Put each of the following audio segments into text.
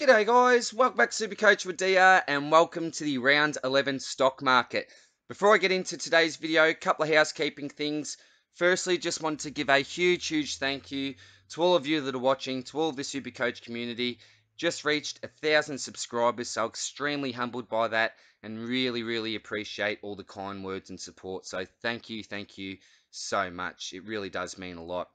G'day guys, welcome back to Supercoach with DR and welcome to the round 11 stock market. Before I get into today's video, a couple of housekeeping things. Firstly, just want to give a huge, huge thank you to all of you that are watching, to all of the Supercoach community. Just reached a thousand subscribers, so extremely humbled by that and really, really appreciate all the kind words and support. So thank you, thank you so much. It really does mean a lot.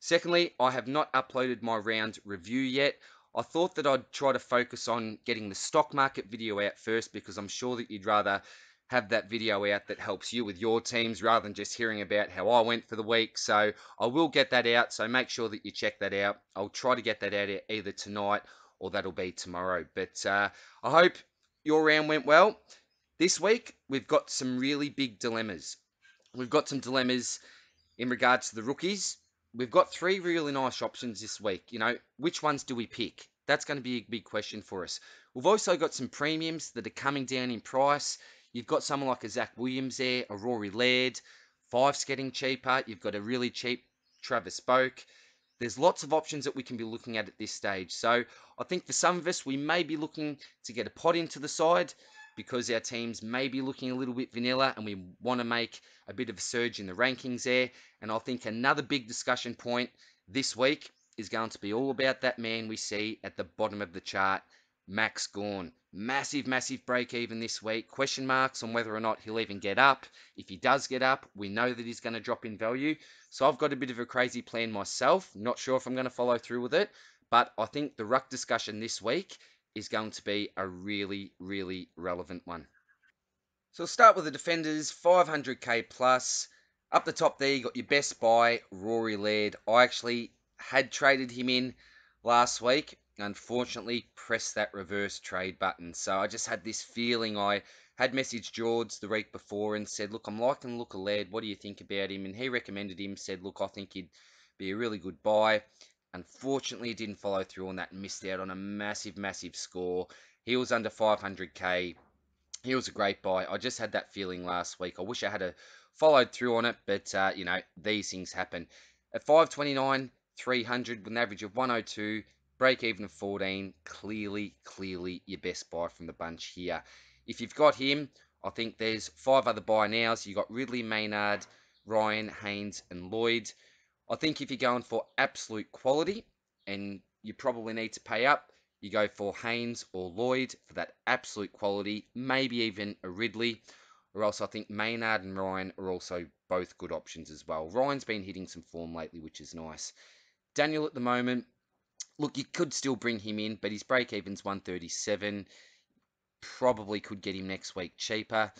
Secondly, I have not uploaded my round review yet. I thought that I'd try to focus on getting the stock market video out first because I'm sure that you'd rather have that video out that helps you with your teams rather than just hearing about how I went for the week. So I will get that out. So make sure that you check that out. I'll try to get that out either tonight or that'll be tomorrow. But uh, I hope your round went well. This week, we've got some really big dilemmas. We've got some dilemmas in regards to the rookies we've got three really nice options this week. You know, which ones do we pick? That's going to be a big question for us. We've also got some premiums that are coming down in price. You've got someone like a Zac Williams there, a Rory Laird. Fyfe's getting cheaper. You've got a really cheap Travis Boak. There's lots of options that we can be looking at at this stage. So I think for some of us, we may be looking to get a pod into the side because our teams may be looking a little bit vanilla and we want to make a bit of a surge in the rankings there. And I think another big discussion point this week is going to be all about that man we see at the bottom of the chart, Max Gawn. Massive, massive break even this week. Question marks on whether or not he'll even get up. If he does get up, we know that he's going to drop in value. So I've got a bit of a crazy plan myself. Not sure if I'm going to follow through with it. But I think the ruck discussion this week is going to be a really, really relevant one. So we'll start with the defenders, 500k plus. Up the top there, you got your best buy, Rory Laird. I actually had traded him in last week. Unfortunately, pressed that reverse trade button. So I just had this feeling I had messaged George the week before and said, look, I'm liking look Laird. What do you think about him? And he recommended him, said, look, I think he'd be a really good buy. Unfortunately, didn't follow through on that missed out on a massive, massive score. He was under 500k. He was a great buy. I just had that feeling last week. I wish I had a followed through on it, but uh, you know these things happen. At 529, 300 with an average of 102, break even of 14. Clearly, clearly your best buy from the bunch here. If you've got him, I think there's five other buy nows. You've got Ridley, Maynard, Ryan, Haynes, and Lloyd. I think if you're going for absolute quality and you probably need to pay up, you go for Haynes or Lloyd for that absolute quality, maybe even a Ridley, or else I think Maynard and Ryan are also both good options as well. Ryan's been hitting some form lately, which is nice. Daniel at the moment, look, you could still bring him in, but his break even's 137. Probably could get him next week cheaper.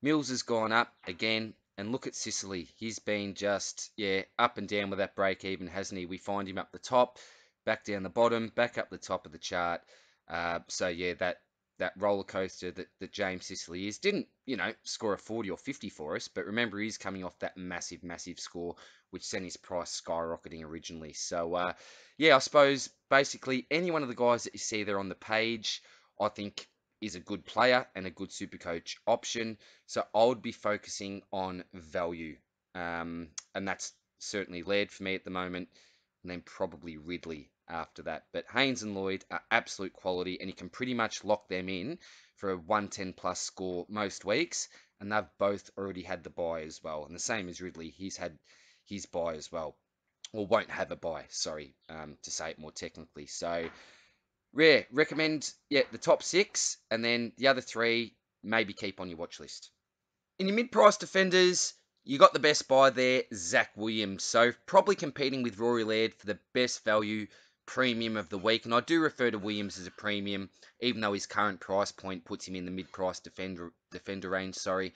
Mills has gone up again. And look at Sicily. He's been just, yeah, up and down with that break even, hasn't he? We find him up the top, back down the bottom, back up the top of the chart. Uh, so, yeah, that that roller coaster that, that James Sicily is. Didn't, you know, score a 40 or 50 for us, but remember he's coming off that massive, massive score, which sent his price skyrocketing originally. So, uh, yeah, I suppose basically any one of the guys that you see there on the page, I think is a good player and a good super coach option. So I would be focusing on value. Um, and that's certainly Laird for me at the moment. And then probably Ridley after that. But Haynes and Lloyd are absolute quality, and you can pretty much lock them in for a 110 plus score most weeks. And they've both already had the buy as well. And the same as Ridley, he's had his buy as well. Or won't have a buy, sorry, um, to say it more technically. So Rare, recommend, yeah, the top six, and then the other three, maybe keep on your watch list. In your mid-price defenders, you got the best buy there, Zac Williams. So probably competing with Rory Laird for the best value premium of the week. And I do refer to Williams as a premium, even though his current price point puts him in the mid-price defender defender range. Sorry,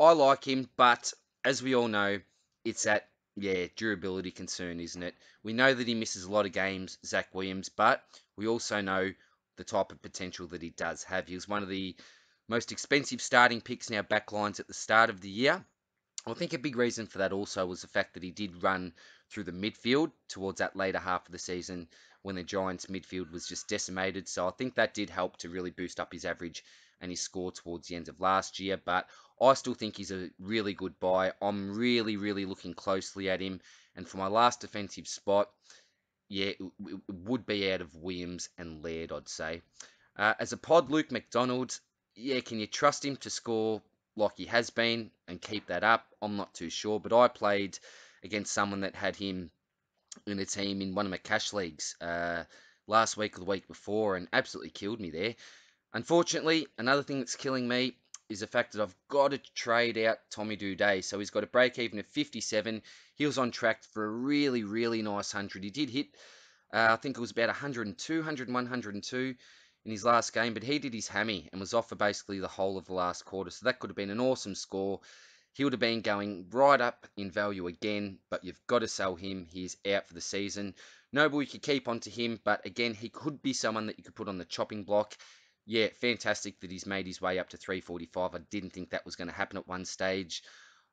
I like him, but as we all know, it's that yeah, durability concern, isn't it? We know that he misses a lot of games, Zac Williams, but we also know the type of potential that he does have. He was one of the most expensive starting picks in our backlines at the start of the year. I think a big reason for that also was the fact that he did run through the midfield towards that later half of the season when the Giants' midfield was just decimated. So I think that did help to really boost up his average and his score towards the end of last year. But I still think he's a really good buy. I'm really, really looking closely at him. And for my last defensive spot, yeah, it, would be out of Williams and Laird, I'd say. Uh, as a pod, Luke McDonald, yeah, can you trust him to score like he has been and keep that up? I'm not too sure, but I played against someone that had him in a team in one of my cash leagues uh, last week or the week before and absolutely killed me there. Unfortunately, another thing that's killing me is the fact that I've got to trade out Tommy Doedee. So he's got a break even of 57. He was on track for a really, really nice 100. He did hit, uh, I think it was about 102, 101, 102 in his last game, but he did his hammy and was off for basically the whole of the last quarter. So that could have been an awesome score. He would have been going right up in value again, but you've got to sell him. He's out for the season. Noble, you could keep on to him, but again, he could be someone that you could put on the chopping block yeah, fantastic that he's made his way up to 345. I didn't think that was going to happen at one stage.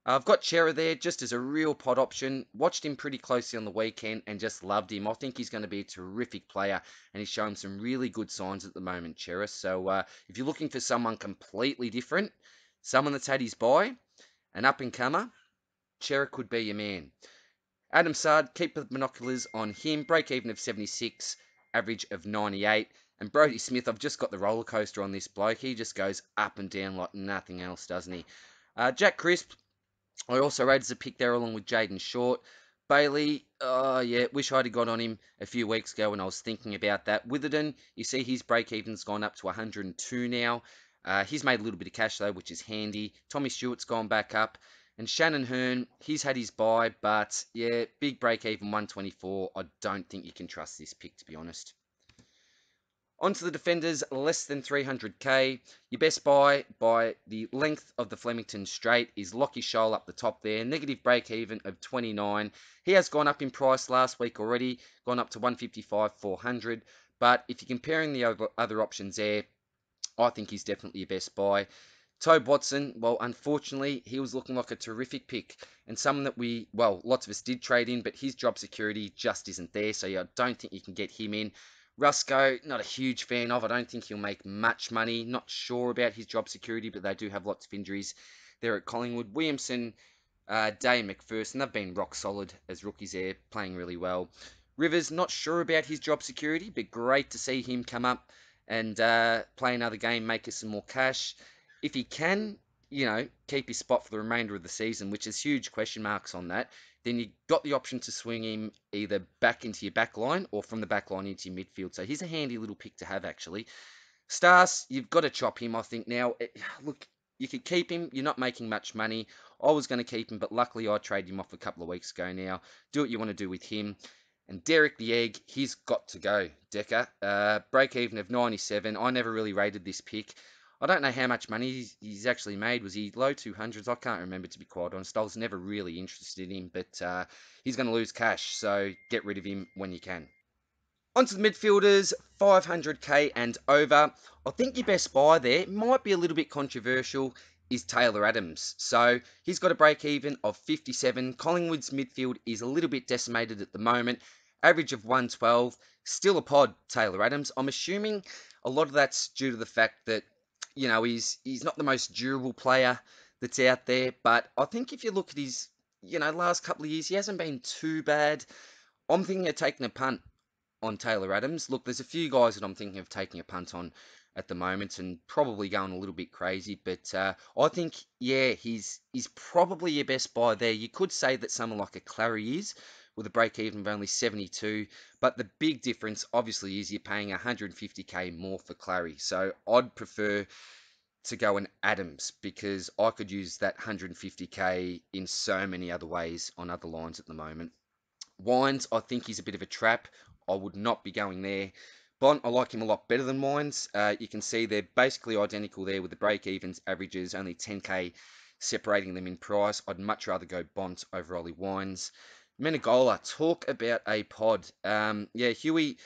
I've got Cerra there just as a real pod option. Watched him pretty closely on the weekend and just loved him. I think he's going to be a terrific player and he's showing some really good signs at the moment, Cerra. So uh, if you're looking for someone completely different, someone that's had his buy, an up and comer, Cerra could be your man. Adam Saad, keep the binoculars on him. Break even of 76, average of 98. And Brodie Smith, I've just got the roller coaster on this bloke. He just goes up and down like nothing else, doesn't he? Uh, Jack Crisp, I also rated as a pick there along with Jayden Short. Bailey, oh yeah, wish I'd have got on him a few weeks ago when I was thinking about that. Witherden, you see his break even's gone up to 102 now. Uh, he's made a little bit of cash though, which is handy. Tommy Stewart's gone back up. And Shannon Hurn, he's had his buy, but yeah, big break even 124. I don't think you can trust this pick, to be honest. Onto the defenders, less than 300k. Your best buy by the length of the Flemington Straight is Lachie Sholl up the top there. Negative break even of 29. He has gone up in price last week already, gone up to 155, 400. But if you're comparing the other options there, I think he's definitely your best buy. Tobe Watson, well, unfortunately, he was looking like a terrific pick and someone that we, well, lots of us did trade in, but his job security just isn't there. So I don't think you can get him in. Ruscoe, not a huge fan of. I don't think he'll make much money. Not sure about his job security, but they do have lots of injuries there at Collingwood. Williamson, uh, Day McPherson, they've been rock solid as rookies there, playing really well. Rivers, not sure about his job security, but great to see him come up and uh, play another game, make us some more cash. If he can, you know, keep his spot for the remainder of the season, which is huge question marks on that then you've got the option to swing him either back into your back line or from the back line into your midfield. So he's a handy little pick to have, actually. Stars, you've got to chop him, I think. Now, look, you could keep him. You're not making much money. I was going to keep him, but luckily I traded him off a couple of weeks ago now. Do what you want to do with him. And Derek the Egg, he's got to go, Decker. Uh, break even of 97. I never really rated this pick. I don't know how much money he's, he's, actually made. Was he low 200s? I can't remember, to be quite honest. I was never really interested in him, but uh, he's going to lose cash, so get rid of him when you can. On to the midfielders, 500k and over. I think your best buy there might be a little bit controversial is Taylor Adams. So he's got a break even of 57. Collingwood's midfield is a little bit decimated at the moment. Average of 112. Still a pod, Taylor Adams. I'm assuming a lot of that's due to the fact that you know, he's he's not the most durable player that's out there, but I think if you look at his, you know, last couple of years, he hasn't been too bad. I'm thinking of taking a punt on Taylor Adams. Look, there's a few guys that I'm thinking of taking a punt on at the moment and probably going a little bit crazy, but uh, I think, yeah, he's he's probably your best buy there. You could say that someone like a Clary is, with a break even of only 72. But the big difference, obviously, is you're paying 150k more for Clary. So I'd prefer to go an Adams because I could use that 150k in so many other ways on other lines at the moment. Wines, I think he's a bit of a trap. I would not be going there. Bont, I like him a lot better than Wines. Uh, you can see they're basically identical there with the break-evens, averages, only 10k separating them in price. I'd much rather go Bont over Ollie Wines. Menegola, talk about a pod. Um, yeah, Huey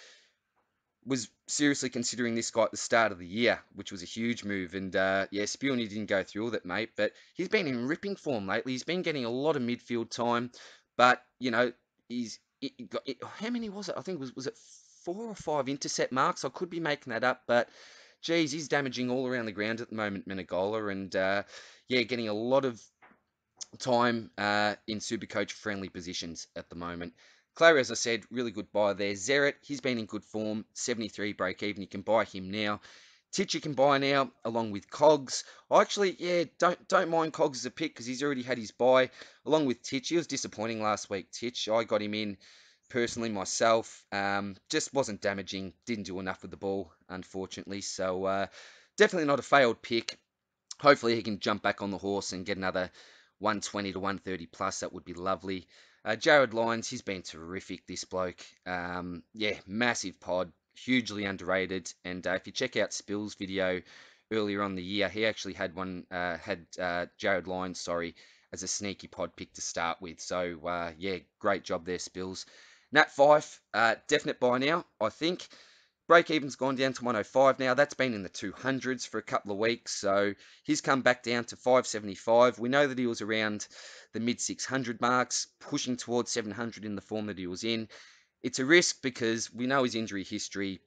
was seriously considering this guy at the start of the year, which was a huge move. And uh, yeah, Spewny didn't go through all that, mate. But he's been in ripping form lately. He's been getting a lot of midfield time. But you know, he's it got, it, how many was it? I think it was was it four or five intercept marks. I could be making that up, but geez, he's damaging all around the ground at the moment, Menegola, and uh, yeah, getting a lot of time uh, in Supercoach friendly positions at the moment. Clary, as I said, really good buy there. Zeret, he's been in good form, 73 break even. You can buy him now. Titch you can buy now, along with Cogs. I actually, yeah, don't don't mind Cogs as a pick because he's already had his buy, along with Titch. He was disappointing last week, Titch. I got him in personally myself. Um, just wasn't damaging, didn't do enough with the ball, unfortunately. So uh, definitely not a failed pick. Hopefully he can jump back on the horse and get another 120 to 130 plus. That would be lovely. Uh, Jarryd Lyons, he's been terrific, this bloke. Um, yeah, massive pod, hugely underrated. And uh, if you check out Spill's video earlier on the year, he actually had one, uh, had uh, Jarryd Lyons, sorry, as a sneaky pod pick to start with. So, uh, yeah, great job there, Spills. Nat Fyfe, uh, definite buy now, I think. Break even's gone down to 105 now. That's been in the 200s for a couple of weeks. So he's come back down to 575. We know that he was around the mid 600 marks, pushing towards 700 in the form that he was in. It's a risk because we know his injury history.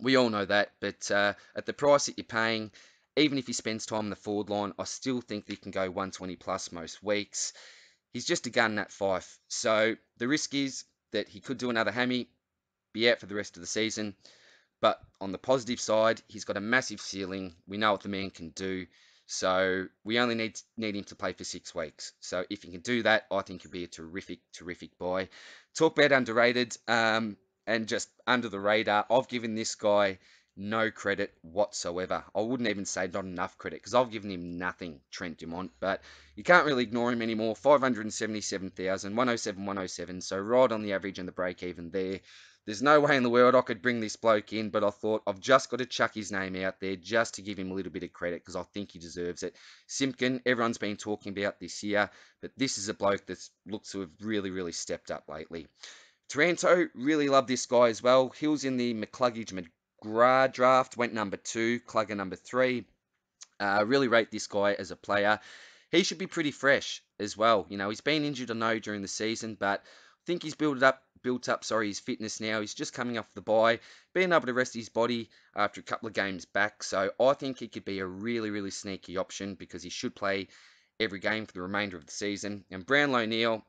We all know that. But uh, at the price that you're paying, even if he spends time in the forward line, I still think that he can go 120 plus most weeks. He's just a gun, at Fyfe, So the risk is that he could do another hammy, be out for the rest of the season. But on the positive side, he's got a massive ceiling. We know what the man can do. So we only need need him to play for six weeks. So if he can do that, I think he'll be a terrific, terrific boy. Talk about underrated um, and just under the radar. I've given this guy no credit whatsoever. I wouldn't even say not enough credit because I've given him nothing, Trent Dumont. But you can't really ignore him anymore. 577,000, 107, 107. So right on the average and the break even there. There's no way in the world I could bring this bloke in, but I thought I've just got to chuck his name out there just to give him a little bit of credit because I think he deserves it. Simpkin, everyone's been talking about this year, but this is a bloke that looks to have really, really stepped up lately. Taranto, really love this guy as well. He was in the McCluggage McGrath draft, went number two, Clugger number three. Uh, really rate this guy as a player. He should be pretty fresh as well. You know, he's been injured, I know, during the season, but I think he's built up built up, sorry, his fitness now. He's just coming off the bye, being able to rest his body after a couple of games back. So I think he could be a really, really sneaky option because he should play every game for the remainder of the season. And Brownlow Neale,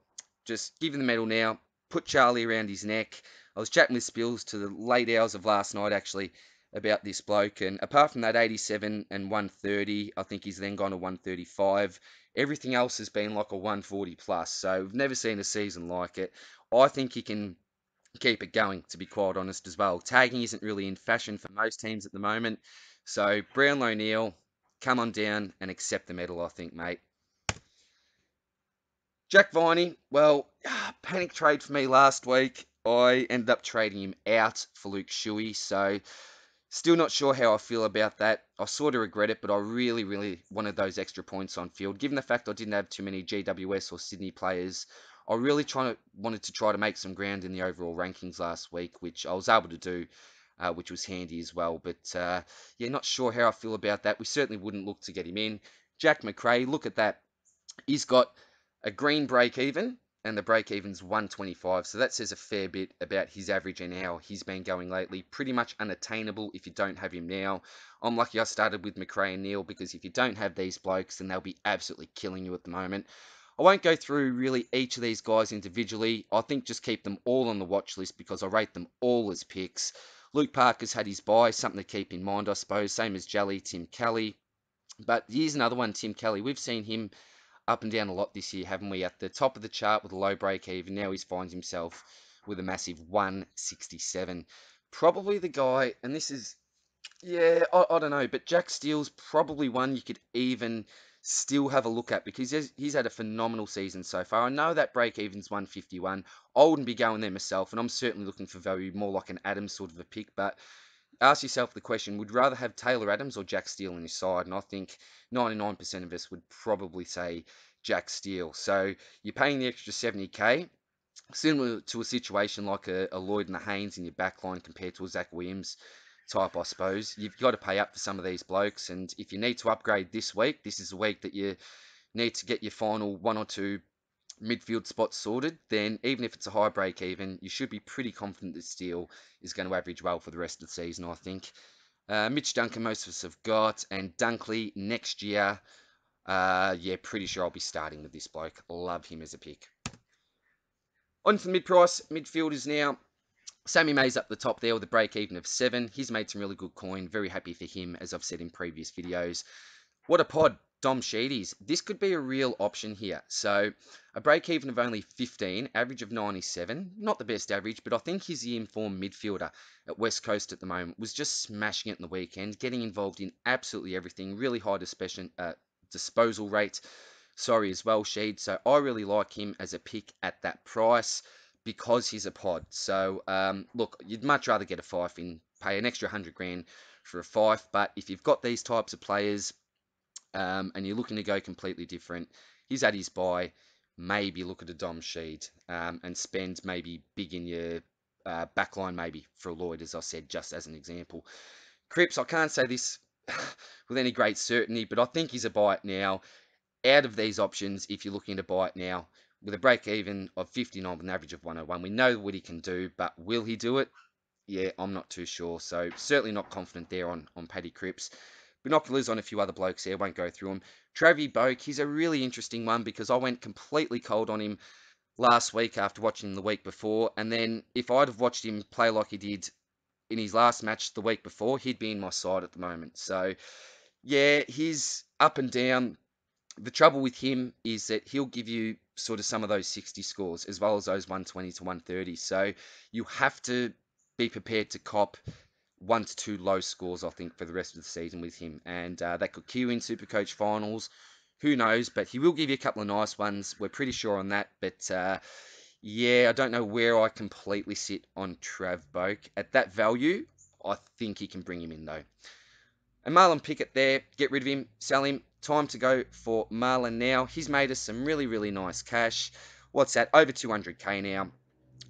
just give him the medal now. Put Charlie around his neck. I was chatting with Spills to the late hours of last night, actually, about this bloke. And apart from that 87 and 130, I think he's then gone to 135. Everything else has been like a 140 plus. So we've never seen a season like it. I think he can keep it going, to be quite honest, as well. Tagging isn't really in fashion for most teams at the moment. So, Brownlow Neale, come on down and accept the medal, I think, mate. Jack Viney, well, panic trade for me last week. I ended up trading him out for Luke Shuey, so still not sure how I feel about that. I sort of regret it, but I really, really wanted those extra points on field. Given the fact I didn't have too many GWS or Sydney players I really trying to, wanted to try to make some ground in the overall rankings last week, which I was able to do, uh, which was handy as well. But uh, yeah, not sure how I feel about that. We certainly wouldn't look to get him in. Jack Macrae, look at that. He's got a green break even, and the break even's 125. So that says a fair bit about his average and how he's been going lately. Pretty much unattainable if you don't have him now. I'm lucky I started with Macrae and Neale because if you don't have these blokes, then they'll be absolutely killing you at the moment. I won't go through really each of these guys individually. I think just keep them all on the watch list because I rate them all as picks. Luke Parker's had his buy, something to keep in mind, I suppose. Same as Jelly, Tim Kelly. But here's another one, Tim Kelly. We've seen him up and down a lot this year, haven't we? At the top of the chart with a low break even. Now he finds himself with a massive 167. Probably the guy, and this is, yeah, I, I don't know, but Jack Steele's probably one you could even still have a look at because he's, he's had a phenomenal season so far. I know that break even's 151. I wouldn't be going there myself, and I'm certainly looking for value more like an Adams sort of a pick. But ask yourself the question: Would rather have Taylor Adams or Jack Steele on your side? And I think 99% of us would probably say Jack Steele. So you're paying the extra 70k. Similar to a situation like a, a Lloyd and the Haynes in your backline compared to a Zac Williams type, I suppose. You've got to pay up for some of these blokes, and if you need to upgrade this week, this is the week that you need to get your final one or two midfield spots sorted, then even if it's a high break even, you should be pretty confident that Steele is going to average well for the rest of the season, I think. Uh, Mitch Duncan, most of us have got, and Dunkley next year. Uh, yeah, pretty sure I'll be starting with this bloke. Love him as a pick. On to the mid-price midfielders now. Sammy May's up the top there with a break even of seven. He's made some really good coin. Very happy for him, as I've said in previous videos. What a pod, Dom Sheedies. This could be a real option here. So a break even of only 15, average of 97. Not the best average, but I think he's the informed midfielder at West Coast at the moment. Was just smashing it in the weekend, getting involved in absolutely everything. Really high uh, disposal rate. Sorry as well, Sheed. So I really like him as a pick at that price because he's a pod. So, um, look, you'd much rather get a Fyfe in, pay an extra 100 grand for a Fyfe. But if you've got these types of players um, and you're looking to go completely different, he's at his buy. Maybe look at a Dom Sheed um, and spend maybe big in your uh, backline, maybe for Lloyd, as I said, just as an example. Cripps, I can't say this with any great certainty, but I think he's a buy it now. Out of these options, if you're looking to buy it now, with a break even of 59 with an average of 101. We know what he can do, but will he do it? Yeah, I'm not too sure. So certainly not confident there on, on Paddy Cripps. Binoculars on a few other blokes here, won't go through them. Travie Boak, he's a really interesting one because I went completely cold on him last week after watching him the week before. And then if I'd have watched him play like he did in his last match the week before, he'd be in my side at the moment. So yeah, he's up and down. The trouble with him is that he'll give you sort of some of those 60 scores as well as those 120 to 130. So you have to be prepared to cop one to two low scores, I think, for the rest of the season with him. And uh, that could queue in Supercoach finals. Who knows? But he will give you a couple of nice ones. We're pretty sure on that. But uh, yeah, I don't know where I completely sit on Trav Boak. At that value, I think he can bring him in, though. And Marlon Pickett there, get rid of him, sell him, Time to go for Marlon now. He's made us some really, really nice cash. What's that? Over 200k now.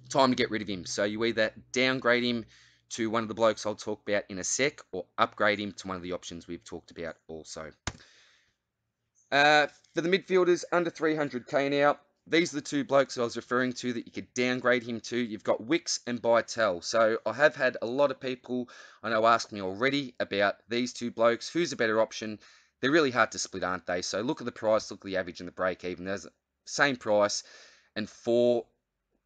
Time to get rid of him. So you either downgrade him to one of the blokes I'll talk about in a sec or upgrade him to one of the options we've talked about also. Uh, for the midfielders, under 300k now, these are the two blokes I was referring to that you could downgrade him to. You've got Wicks and Bytel. So I have had a lot of people I know ask me already about these two blokes. Who's a better option? They're really hard to split, aren't they? So look at the price, look at the average and the break even. There's same price and four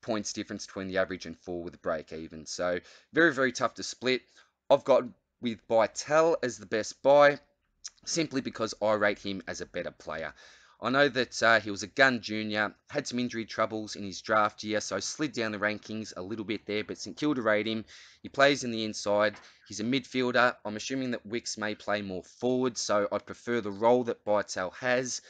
points difference between the average and four with the break even. So very, very tough to split. I've got with Bytel as the best buy simply because I rate him as a better player. I know that uh, he was a gun junior, had some injury troubles in his draft year, so slid down the rankings a little bit there, but St Kilda rate him. He plays in the inside. He's a midfielder. I'm assuming that Wicks may play more forward, so I'd prefer the role that Bytel has.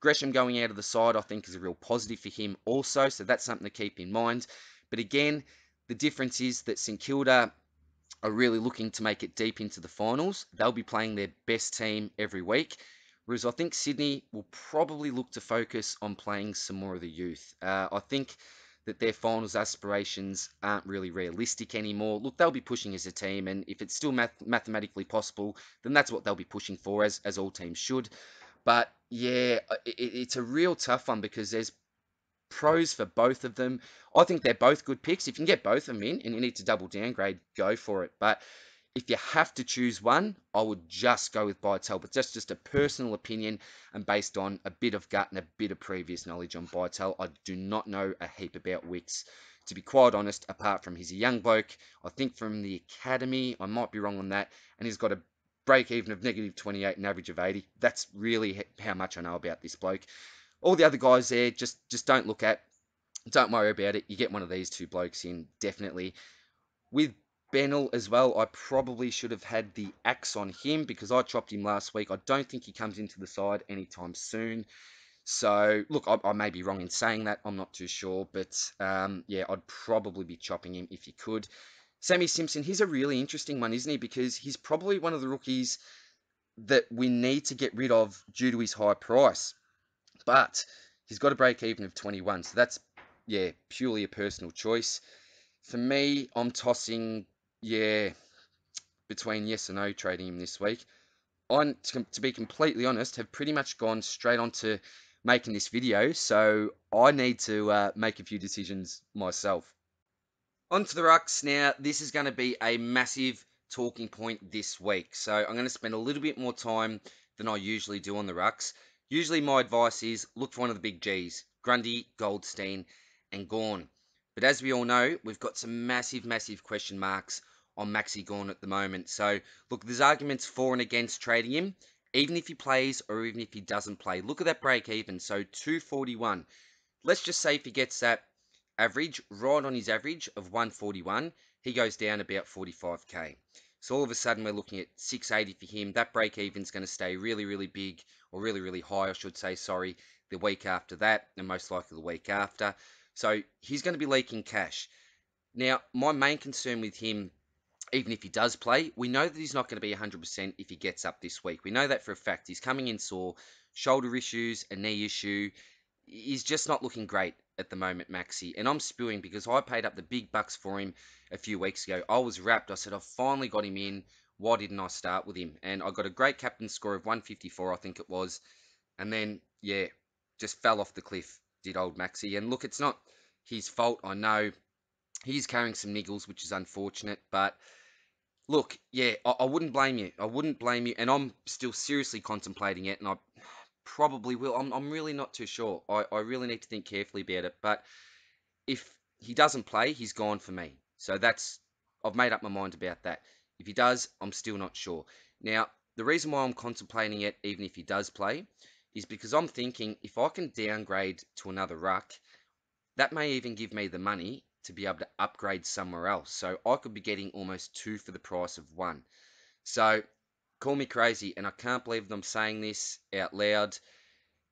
Gresham going out of the side, I think, is a real positive for him also, so that's something to keep in mind. But again, the difference is that St Kilda are really looking to make it deep into the finals. They'll be playing their best team every week. Whereas I think Sydney will probably look to focus on playing some more of the youth. Uh, I think that their finals aspirations aren't really realistic anymore. Look, they'll be pushing as a team, and if it's still math- mathematically possible, then that's what they'll be pushing for, as, as all teams should. But yeah, it, it's a real tough one because there's pros for both of them. I think they're both good picks. If you can get both of them in and you need to double downgrade, go for it. But if you have to choose one, I would just go with Bytel, but that's just a personal opinion and based on a bit of gut and a bit of previous knowledge on Bytel. I do not know a heap about Wicks, to be quite honest, apart from he's a young bloke. I think from the academy, I might be wrong on that, and he's got a break even of negative 28 and average of 80. That's really how much I know about this bloke. All the other guys there, just just don't look at, don't worry about it. You get one of these two blokes in, definitely. With Bennell as well, I probably should have had the axe on him because I chopped him last week. I don't think he comes into the side anytime soon. So, look, I, I may be wrong in saying that. I'm not too sure. But, um, yeah, I'd probably be chopping him if you could. Sammy Simpson, he's a really interesting one, isn't he? Because he's probably one of the rookies that we need to get rid of due to his high price. But he's got a break even of 21. So that's, yeah, purely a personal choice. For me, I'm tossing yeah, between yes and no trading him this week. I, to be completely honest, have pretty much gone straight on to making this video, so I need to uh, make a few decisions myself. On to the rucks now. This is going to be a massive talking point this week, so I'm going to spend a little bit more time than I usually do on the rucks. Usually, my advice is look for one of the big G's Grundy, Goldstein, and Gawn. But as we all know, we've got some massive, massive question marks on Maxi Gawn at the moment. So, look, there's arguments for and against trading him, even if he plays or even if he doesn't play. Look at that break even. So, 241. Let's just say if he gets that average, right on his average of 141, he goes down about 45k. So all of a sudden we're looking at 680 for him. That break even is going to stay really, really big, or really, really high, I should say, sorry, the week after that, and most likely the week after. So he's going to be leaking cash. Now, my main concern with him, even if he does play, we know that he's not going to be 100% if he gets up this week. We know that for a fact. He's coming in sore, shoulder issues, a knee issue. He's just not looking great at the moment, Maxi. And I'm spewing because I paid up the big bucks for him a few weeks ago. I was wrapped. I said, I finally got him in. Why didn't I start with him? And I got a great captain score of 154, I think it was. And then, yeah, just fell off the cliff, did old Maxi. And look, it's not his fault, I know. He's carrying some niggles, which is unfortunate. But look, yeah, I, I wouldn't blame you. I wouldn't blame you. And I'm still seriously contemplating it. And I probably will. I'm, I'm really not too sure. I, I really need to think carefully about it. But if he doesn't play, he's gone for me. So that's, I've made up my mind about that. If he does, I'm still not sure. Now, the reason why I'm contemplating it, even if he does play, is because I'm thinking if I can downgrade to another ruck, that may even give me the money to be able to upgrade somewhere else. So I could be getting almost two for the price of one. So call me crazy, and I can't believe I'm saying this out loud.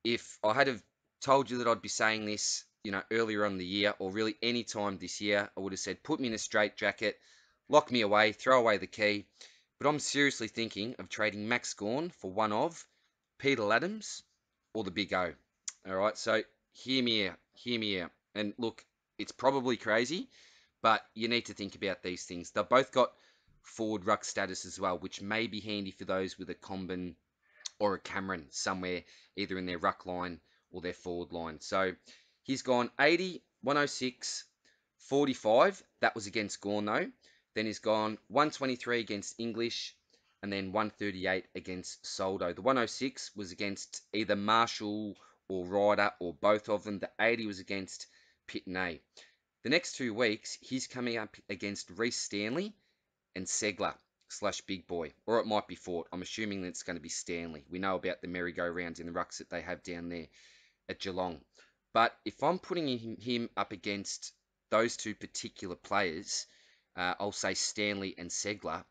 If I had have told you that I'd be saying this, you know, earlier on the year, or really any time this year, I would have said, put me in a straight jacket, lock me away, throw away the key. But I'm seriously thinking of trading Max Gawn for one of Peter Ladhams or the Big O. All right, so hear me out, hear me out. And look, it's probably crazy, but you need to think about these things. They've both got forward ruck status as well, which may be handy for those with a Comben or a Cameron somewhere, either in their ruck line or their forward line. So he's gone 80, 106, 45. That was against Gawn, though. Then he's gone 123 against English and then 138 against Soldo. The 106 was against either Marshall or Ryder or both of them. The 80 was against Pitney. The next two weeks, he's coming up against Rhys Stanley and Ceglar slash Big Boy, or it might be Fort. I'm assuming that it's going to be Stanley. We know about the merry-go-rounds in the rucks that they have down there at Geelong. But if I'm putting him, up against those two particular players, uh, I'll say Stanley and Ceglar,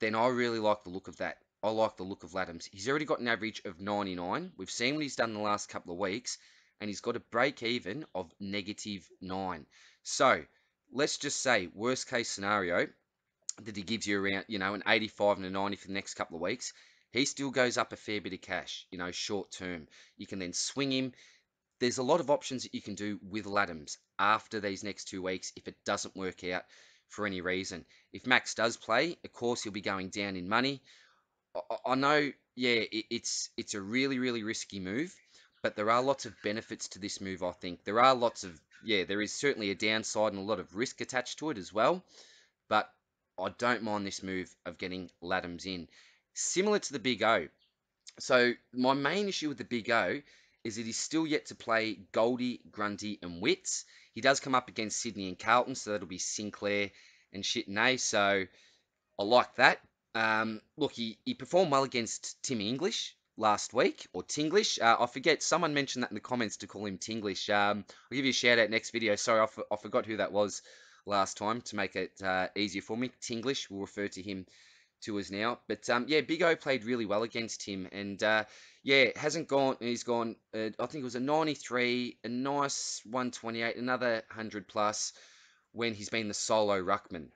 then I really like the look of that. I like the look of Ladhams. He's already got an average of 99. We've seen what he's done the last couple of weeks, and he's got a break even of negative 9. So, let's just say, worst case scenario, that he gives you around, you know, an 85 and a 90 for the next couple of weeks, he still goes up a fair bit of cash, you know, short term. You can then swing him. There's a lot of options that you can do with Ladhams after these next two weeks if it doesn't work out for any reason. If Max does play, of course he'll be going down in money. I, know, yeah, it, it's it's a really really risky move, but there are lots of benefits to this move. I think there are lots of yeah, there is certainly a downside and a lot of risk attached to it as well. But I don't mind this move of getting Ladhams in. Similar to the Big O. So my main issue with the Big O is that he's still yet to play Goldie, Grundy, and Witts. He does come up against Sydney and Carlton, so that'll be Sinclair and Shitney. So I like that. Um, look, he, he performed well against Tim English last week, or Tinglish. Uh, I forget, someone mentioned that in the comments to call him Tinglish. Um, I'll give you a shout out next video. Sorry, I, I forgot who that was last time to make it uh, easier for me. Tinglish, we'll refer to him to us now. But um, yeah, Big O played really well against him, and uh, yeah, hasn't gone. He's gone. Uh, I think it was a 93, a nice 128, another 100 plus when he's been the solo ruckman.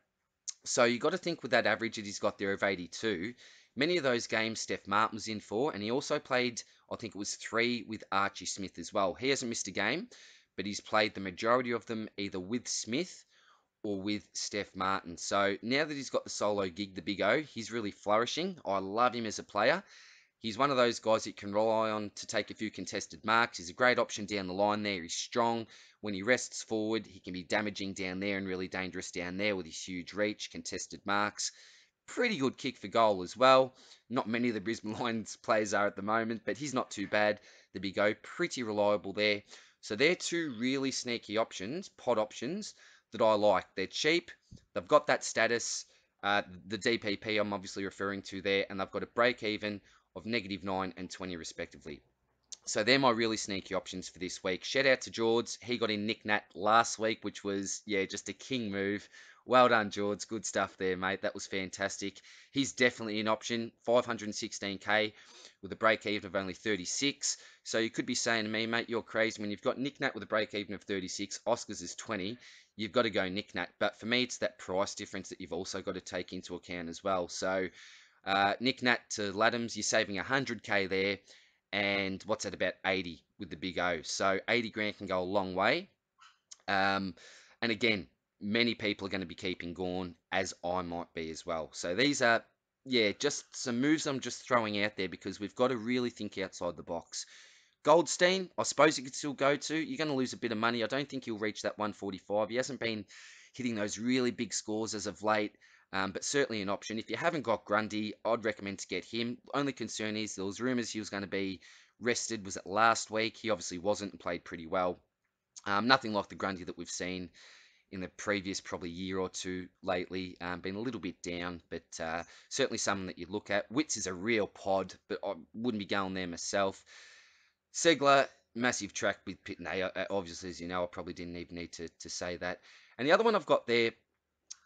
So you got to think with that average that he's got there of 82. Many of those games Stef Martin was in for, and he also played, I think it was three with Archie Smith as well. He hasn't missed a game, but he's played the majority of them either with Smith or with Stef Martin. So now that he's got the solo gig, the Big O, he's really flourishing. I love him as a player. He's one of those guys that you can rely on to take a few contested marks. He's a great option down the line there. He's strong. When he rests forward, he can be damaging down there and really dangerous down there with his huge reach, contested marks. Pretty good kick for goal as well. Not many of the Brisbane Lions players are at the moment, but he's not too bad. The Big O, pretty reliable there. So they're two really sneaky options, pod options that I like. They're cheap, they've got that status, uh, the DPP I'm obviously referring to there, and they've got a break even of negative 9 and 20 respectively. So they're my really sneaky options for this week. Shout out to George. He got in Nick Nat last week, which was, yeah, just a king move. Well done, George. Good stuff there, mate. That was fantastic. He's definitely an option. 516k with a break even of only 36. So you could be saying to me, mate, you're crazy. When you've got Nick Nat with a break even of 36, Oscars is 20, you've got to go Nick Nat. But for me, it's that price difference that you've also got to take into account as well. So uh, Nick Nat to Ladhams, you're saving 100k there. And what's at about 80 with the big O? So 80 grand can go a long way. Um, and again, many people are going to be keeping Gawn, as I might be as well. So these are, yeah, just some moves I'm just throwing out there because we've got to really think outside the box. Goldstein, I suppose you could still go to. You're going to lose a bit of money. I don't think he'll reach that 145. He hasn't been hitting those really big scores as of late, um, but certainly an option. If you haven't got Grundy, I'd recommend to get him. Only concern is there was rumours he was going to be rested. Was it last week? He obviously wasn't and played pretty well. Um, nothing like the Grundy that we've seen in the previous probably year or two lately. Um, been a little bit down, but uh, certainly someone that you look at. Witts is a real pod, but I wouldn't be going there myself. Ceglar, massive track with Pitney. Uh, obviously, as you know, I probably didn't even need to, to say that. And the other one I've got there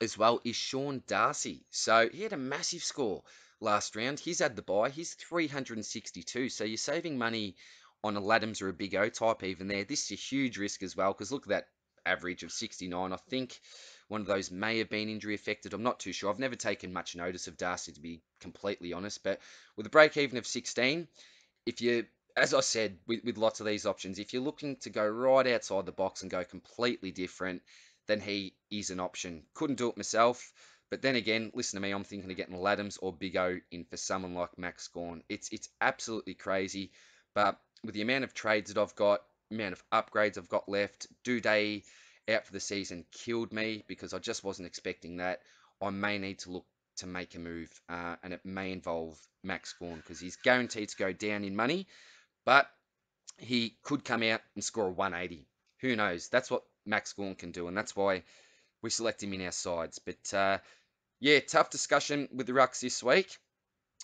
as well is Sean Darcy. So he had a massive score last round. He's had the buy. He's 362. So you're saving money on a Ladhams or a Big O type even there. This is a huge risk as well because look at that average of 69. I think one of those may have been injury affected. I'm not too sure. I've never taken much notice of Darcy, to be completely honest. But with a break even of 16, if you, as I said, with, with lots of these options, if you're looking to go right outside the box and go completely different, then he is an option. Couldn't do it myself. But then again, listen to me, I'm thinking of getting Ladhams or Big O in for someone like Max Gawn. It's it's absolutely crazy. But with the amount of trades that I've got, amount of upgrades I've got left. Doedee out for the season killed me because I just wasn't expecting that. I may need to look to make a move, uh, and it may involve Max Gawn because he's guaranteed to go down in money, but he could come out and score a 180. Who knows? That's what Max Gawn can do, and that's why we select him in our sides. But uh, yeah, tough discussion with the Rucks this week.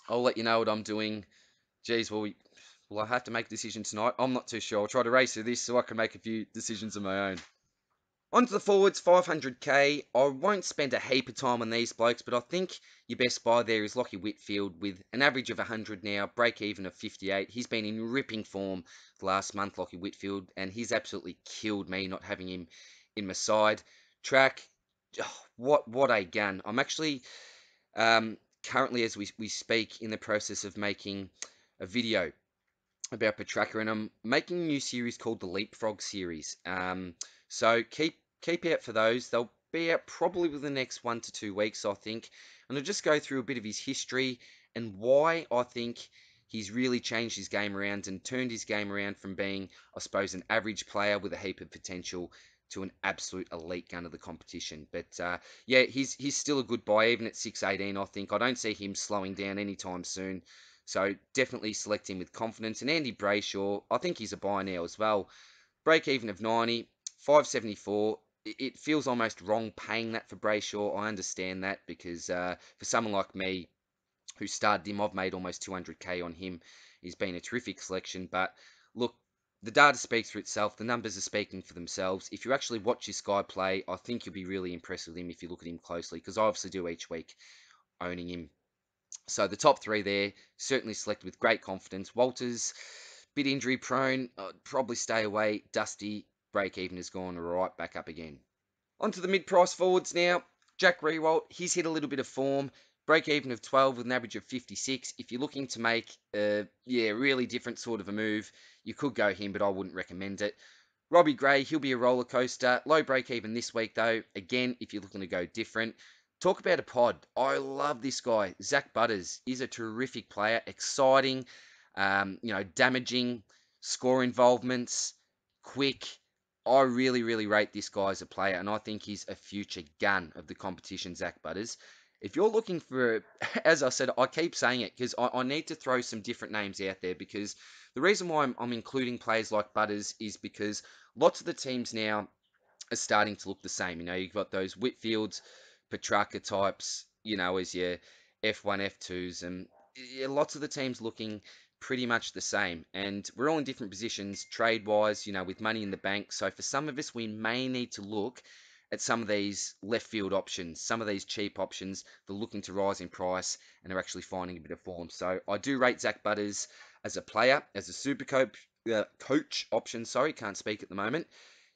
I'll let you know what I'm doing. Geez, well, we, Will I have to make a decision tonight? I'm not too sure. I'll try to race through this so I can make a few decisions of my own. On to the forwards, 500k. I won't spend a heap of time on these blokes, but I think your best buy there is Lachie Whitfield with an average of 100 now, break even of 58. He's been in ripping form last month, Lachie Whitfield, and he's absolutely killed me not having him in my side. Track, oh, what what a gun. I'm actually um, currently, as we, we speak, in the process of making a video about Petracca, and I'm making a new series called the Leapfrog series. Um, so keep keep out for those. They'll be out probably within the next one to two weeks, I think. And I'll just go through a bit of his history and why I think he's really changed his game around and turned his game around from being, I suppose, an average player with a heap of potential to an absolute elite gun of the competition. But uh, yeah, he's he's still a good buy, even at 618. I think I don't see him slowing down anytime soon. So definitely select him with confidence. And Andy Brayshaw, I think he's a buy now as well. Break even of 90, 574. It feels almost wrong paying that for Brayshaw. I understand that because uh, for someone like me who started him, I've made almost 200k on him. He's been a terrific selection. But look, the data speaks for itself. The numbers are speaking for themselves. If you actually watch this guy play, I think you'll be really impressed with him if you look at him closely because I obviously do each week owning him so the top three there, certainly select with great confidence. Walters, bit injury prone, I'd probably stay away. Dusty, break even has gone right back up again. On to the mid-price forwards now. Jack Riewoldt, he's hit a little bit of form. Break even of 12 with an average of 56. If you're looking to make a yeah, really different sort of a move, you could go him, but I wouldn't recommend it. Robbie Gray, he'll be a roller coaster. Low break even this week though. Again, if you're looking to go different. Talk about a pod. I love this guy. Zak Butters is a terrific player, exciting, um, you know, damaging, score involvements, quick. I really, really rate this guy as a player, and I think he's a future gun of the competition, Zak Butters. if you're looking for, as I said, I keep saying it because I, I, need to throw some different names out there because the reason why I'm, I'm including players like Butters is because lots of the teams now are starting to look the same. You know, you've got those Whitfields, Petracca types, you know, as your F1, F2s, and lots of the teams looking pretty much the same. And we're all in different positions trade wise, you know, with money in the bank. So for some of us, we may need to look at some of these left field options, some of these cheap options. They're looking to rise in price and are actually finding a bit of form. So I do rate Zak Butters as a player, as a super coach, uh, coach option. Sorry, can't speak at the moment.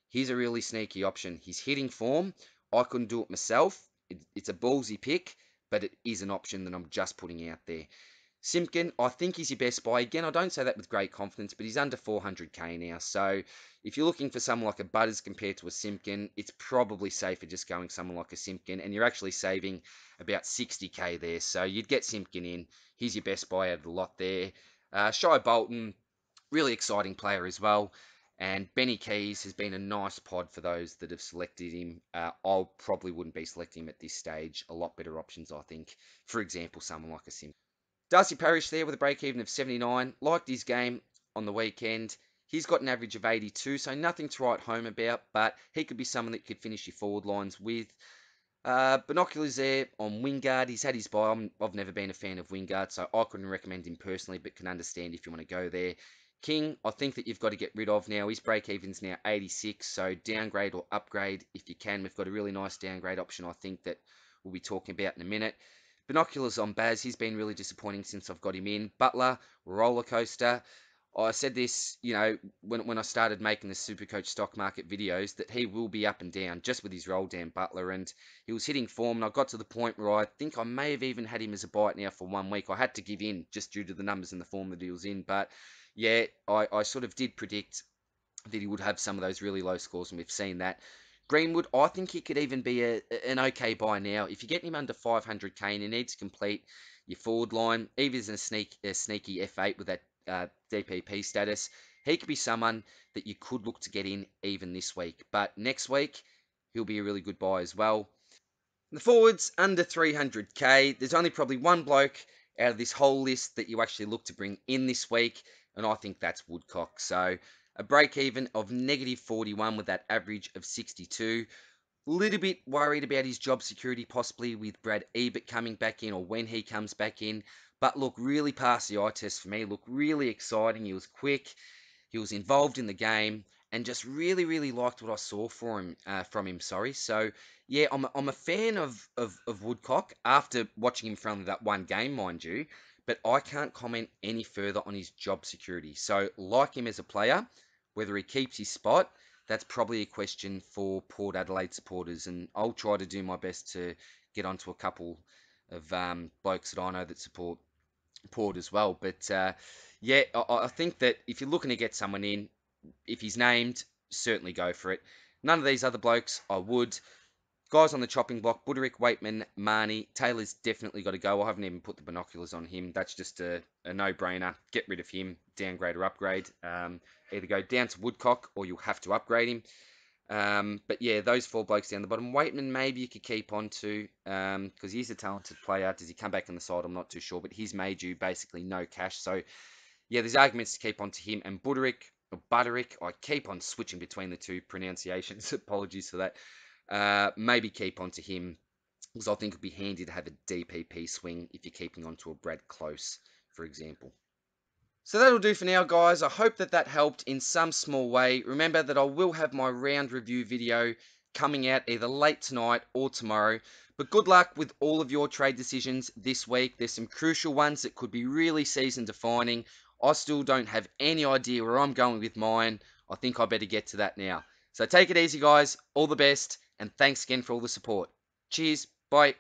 He's a really sneaky option. He's hitting form. I couldn't do it myself. It, it's a ballsy pick, but it is an option that I'm just putting out there. Simpkin, I think he's your best buy. Again, I don't say that with great confidence, but he's under 400k now. So if you're looking for someone like a Butters compared to a Simpkin, it's probably safer just going someone like a Simpkin, and you're actually saving about 60k there. So you'd get Simpkin in. He's your best buy out of the lot there. Uh, Shai Bolton, really exciting player as well. And Benny Keays has been a nice pod for those that have selected him. Uh, I probably wouldn't be selecting him at this stage. A lot better options, I think. For example, someone like a Sim. Darcy Parish there with a break even of 79. Liked his game on the weekend. He's got an average of 82, so nothing to write home about, but he could be someone that could finish your forward lines with. Uh, binoculars there on Wingard. He's had his buy. i have never been a fan of Wingard, so I couldn't recommend him personally, but can understand if you want to go there. King, I think that you've got to get rid of now. His break even's now 86, so downgrade or upgrade if you can. We've got a really nice downgrade option, I think, that we'll be talking about in a minute. Binoculars on Baz. He's been really disappointing since I've got him in. Butler, roller coaster. I said this, you know, when, when I started making the Supercoach stock market videos, that he will be up and down just with his roll down Butler. And he was hitting form, and I got to the point where I think I may have even had him as a bite now for one week. I had to give in just due to the numbers and the form that he was in. But yeah, I, I sort of did predict that he would have some of those really low scores, and we've seen that. Greenwood, I think he could even be a, an okay buy now. If you get him under 500k and he needs to complete your forward line, even as a, sneak, a sneaky F8 with that uh, DPP status, he could be someone that you could look to get in even this week. But next week, he'll be a really good buy as well. The forwards under 300k, there's only probably one bloke out of this whole list that you actually look to bring in this week, and I think that's Woodcock. So a break even of negative 41 with that average of 62. Little bit worried about his job security, possibly with Brad Ebert coming back in or when he comes back in. But look, really passed the eye test for me. Look, really exciting. He was quick. He was involved in the game and just really, really liked what I saw for him uh, from him. Sorry. So yeah, I'm a, I'm a fan of, of, of Woodcock after watching him from that one game, mind you but I can't comment any further on his job security. So, like him as a player, whether he keeps his spot, that's probably a question for Port Adelaide supporters, and I'll try to do my best to get onto a couple of um, blokes that I know that support Port as well. But uh, yeah, I, I think that if you're looking to get someone in, if he's named, certainly go for it. None of these other blokes, I would. Guys on the chopping block, Budarick, Weightman, Mahoney. Taylor's definitely got to go. I haven't even put the binoculars on him. That's just a, a no-brainer. Get rid of him, downgrade or upgrade. Um, either go down to Woodcock or you'll have to upgrade him. Um, but yeah, those four blokes down the bottom. Weightman, maybe you could keep on to because um, he's a talented player. Does he come back on the side? I'm not too sure, but he's made you basically no cash. So yeah, there's arguments to keep on to him. And Budarick, or Butterick, I keep on switching between the two pronunciations. Apologies for that. Uh, maybe keep on to him because I think it'd be handy to have a DPP swing if you're keeping on to a Brad Close, for example. So that'll do for now, guys. I hope that that helped in some small way. Remember that I will have my round review video coming out either late tonight or tomorrow. But good luck with all of your trade decisions this week. There's some crucial ones that could be really season defining. I still don't have any idea where I'm going with mine. I think I better get to that now. So take it easy, guys. All the best and thanks again for all the support. Cheers. Bye.